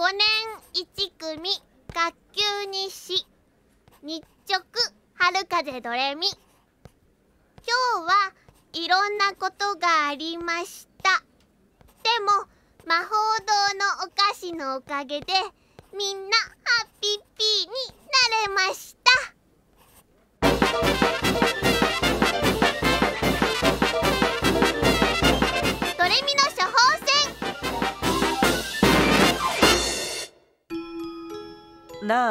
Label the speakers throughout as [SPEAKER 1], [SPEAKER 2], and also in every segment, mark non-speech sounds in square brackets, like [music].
[SPEAKER 1] 5年1組学級日誌日直春風ドレミ今日はいろんなことがありました。でも魔法堂のお菓子のおかげでみんなハッピーピーになれました。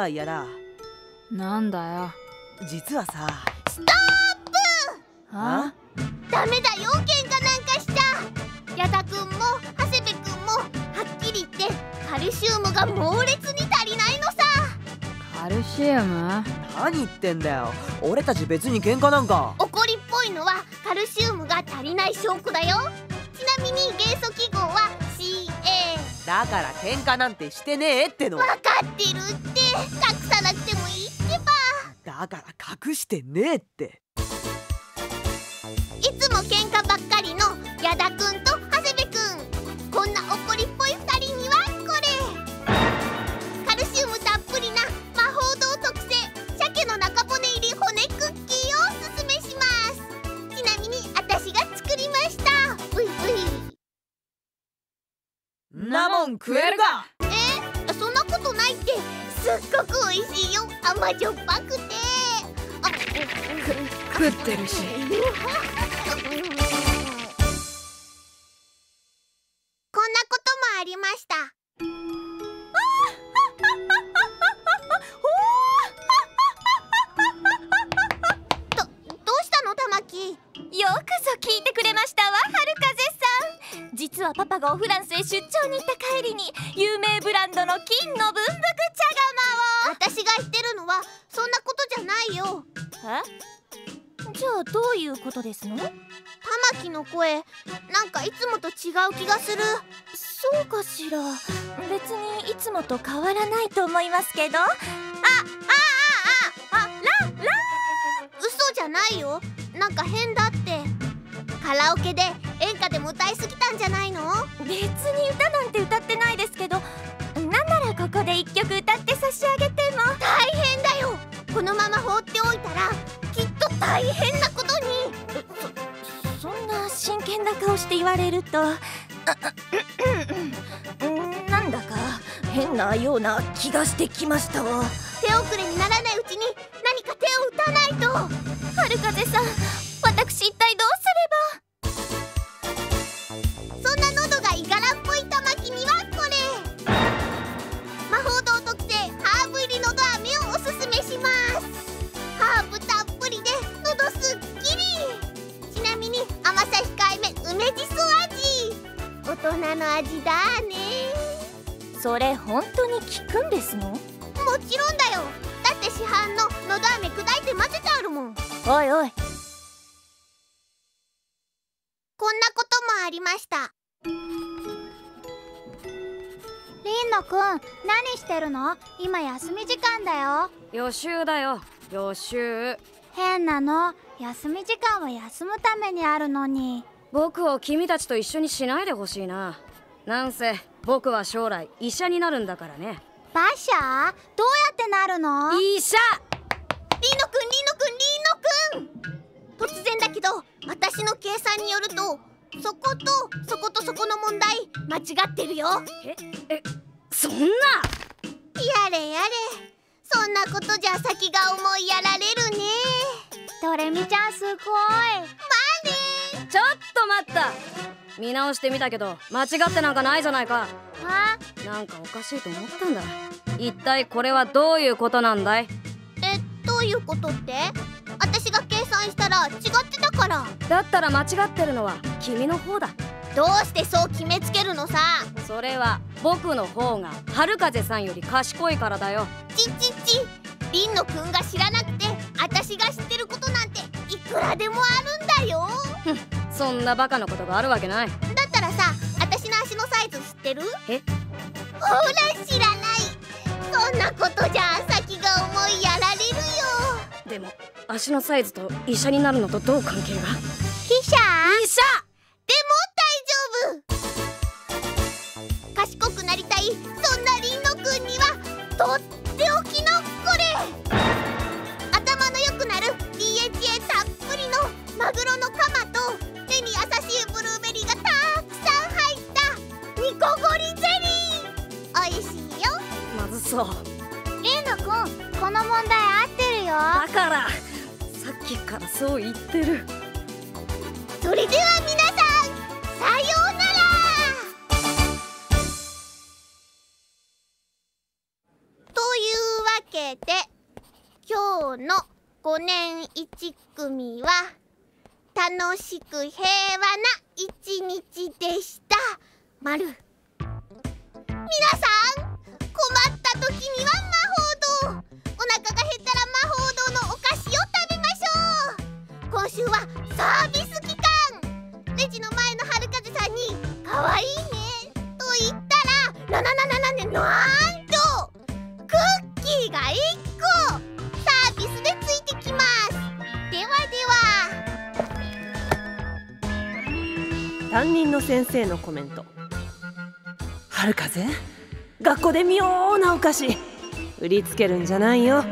[SPEAKER 2] 箋なあやら。
[SPEAKER 3] なんだよ。
[SPEAKER 2] 実はさ。
[SPEAKER 1] ストップ！
[SPEAKER 2] あ？
[SPEAKER 1] ダメだよ。喧嘩なんかしちゃ。矢田くんも長谷部くんもはっきり言ってカルシウムが猛烈に足りないのさ。
[SPEAKER 3] カルシウム？
[SPEAKER 2] 何言ってんだよ。俺たち別に喧嘩なんか。
[SPEAKER 1] 怒りっぽいのはカルシウムが足りない証拠だよ。ちなみに元素記号
[SPEAKER 2] だから喧嘩なんてしてねえっての。
[SPEAKER 1] 分かってるって。隠さなくてもいいってば。
[SPEAKER 2] だから隠してねえって。
[SPEAKER 1] いつも喧嘩ばっかりの矢田くんと
[SPEAKER 2] もん食えるか？
[SPEAKER 1] えそんなことないって。すっごく美味しいよ。甘じょっぱくて。あ
[SPEAKER 3] 食ってるし [laughs]
[SPEAKER 4] 実はパパがおフランスへ出張に行った帰りに有名ブランドの金の文福茶
[SPEAKER 1] 私が言ってるのはそんなことじゃないよ。
[SPEAKER 4] 釜をえ？じゃあどういうことですの？
[SPEAKER 1] 玉木の声。なんかいつもと違う気がする。
[SPEAKER 4] そうかしら。別にいつもと変わらないと思いますけど。ああああああランラン！
[SPEAKER 1] 嘘じゃないよ。なんか変だってカラオケで演歌でも歌いすぎたんじゃないの？
[SPEAKER 4] 別に歌なんて歌ってないですけどなんならここで一曲歌って差し上げても。
[SPEAKER 1] 大変だよ！このまま放っておいたらきっと大変なことに！
[SPEAKER 4] そんな真剣な顔して言われるとなんだか変なような気がしてきました。わ
[SPEAKER 1] 手遅れにならないうちに何か手を打たないと！
[SPEAKER 4] 春風さん私一体どう
[SPEAKER 1] 梅じそ味大人の味だね。
[SPEAKER 4] それ本当に効くんですの？
[SPEAKER 1] もちろんだよ。だって市販ののど飴砕いて混ぜてあるもん。
[SPEAKER 4] おいおい。
[SPEAKER 1] こんなこともありました。
[SPEAKER 5] リンノくん何してるの？今休み時間だよ。
[SPEAKER 3] 予習だよ。予習。
[SPEAKER 5] 変なの。休み時間は休むためにあるのに
[SPEAKER 3] 僕を君たちと一緒にしないでほしいな。なんせ僕は将来医者になるんだからね。
[SPEAKER 5] 馬車？どうやってなるの？
[SPEAKER 3] 医者！
[SPEAKER 1] リーノくんリーノくんリーノくん！突然だけど私の計算によるとそことそことそこの問題間違ってるよ。
[SPEAKER 3] え？え？そんな！
[SPEAKER 1] やれやれ。そんなことじゃ先が思いやられるね。
[SPEAKER 5] ドレミちゃんすごい
[SPEAKER 3] ちょっと待った。見直してみたけど間違ってなんかないじゃないか。
[SPEAKER 5] あ
[SPEAKER 3] なんかおかしいと思ったんだ。一体これはどういうことなんだい？
[SPEAKER 1] えどういうことって？私が計算したら違ってたから。
[SPEAKER 3] だったら間違ってるのは君の方だ。
[SPEAKER 1] どうしてそう決めつけるのさ？
[SPEAKER 3] それは僕の方が春風さんより賢いからだよ。
[SPEAKER 1] ちちち。リンノくんが知らなくて私が知ってることなんていくらでもあるんだよ
[SPEAKER 3] そんなバカなことがあるわけない。
[SPEAKER 1] だったらさ私の足のサイズ知ってる？
[SPEAKER 3] え？
[SPEAKER 1] ほら知らない。そんなことじゃ先が思いやられるよ。
[SPEAKER 3] でも足のサイズと医者になるのとどう関係が？
[SPEAKER 1] 記者？
[SPEAKER 3] 医者！
[SPEAKER 1] でも大丈夫。賢くなりたい。そんなリンノとって
[SPEAKER 3] そう。
[SPEAKER 5] リーナくんこの問題合ってるよ。
[SPEAKER 3] だからさっきからそう言ってる。
[SPEAKER 1] それでは皆さんさようなら。というわけで今日の5年1組は楽しく平和な一日でした。まる皆さんには魔法堂お腹が減ったら魔法堂のお菓子を食べましょう今週はサービス期間レジの前の春風さんに「かわいいね」と言ったらなななななななんとクッキーが1個サービスでついてきますではでは
[SPEAKER 6] 担任の先生のコメント。春風？学校で妙なお菓子。売りつけるんじゃないよ。